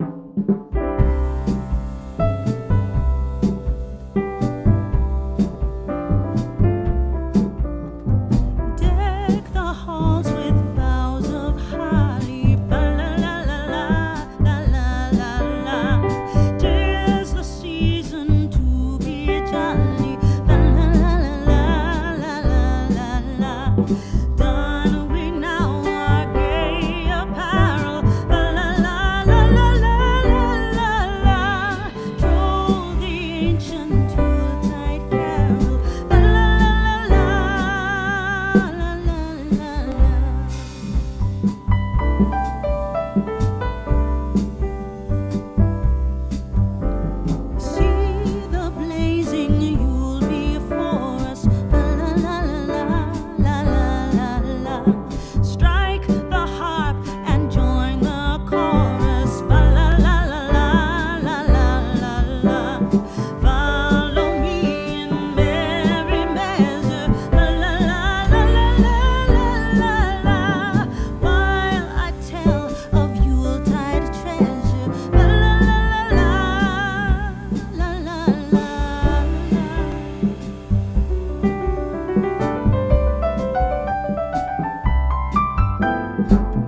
Thank you. you.